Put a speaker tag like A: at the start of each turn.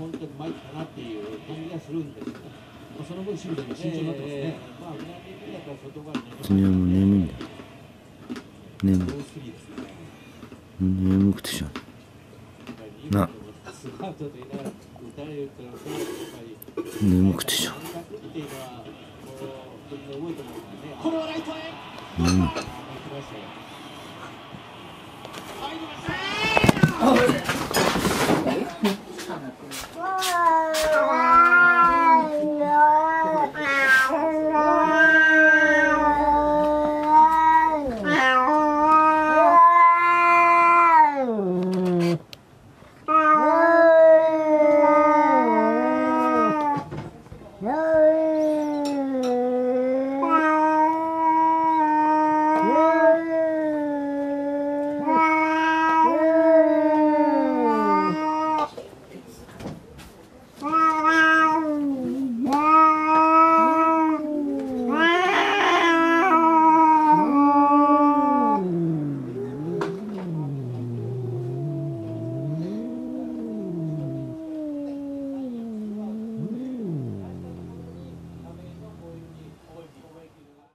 A: 本当に参ったなっていう感じがするんですけど、まあ、その分、守備でも慎重になってますね。
B: えーまあ、無難に言うやっぱ外側にね
C: 君はもう眠いんだ眠い
A: ですね。
C: 眠くてしょ。な
B: スカウトと言い
A: Yeah.